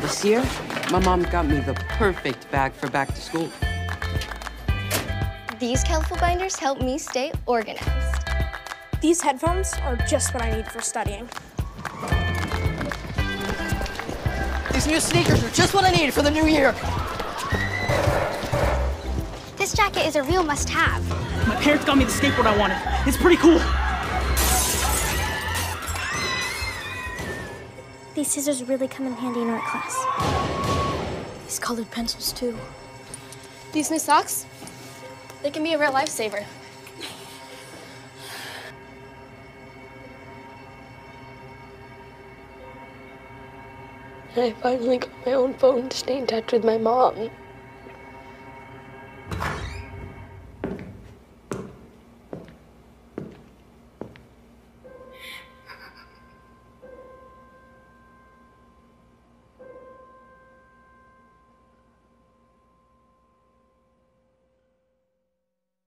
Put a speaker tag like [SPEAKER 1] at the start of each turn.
[SPEAKER 1] This year, my mom got me the perfect bag for back to school.
[SPEAKER 2] These colorful binders help me stay organized.
[SPEAKER 3] These headphones are just what I need for studying.
[SPEAKER 4] These new sneakers are just what I need for the new year.
[SPEAKER 2] This jacket is a real must-have.
[SPEAKER 5] My parents got me the skateboard I wanted. It's pretty cool.
[SPEAKER 3] These scissors really come in handy in art class.
[SPEAKER 6] These colored pencils, too.
[SPEAKER 7] These new socks, they can be a real lifesaver.
[SPEAKER 8] I finally got my own phone to stay in touch with my mom.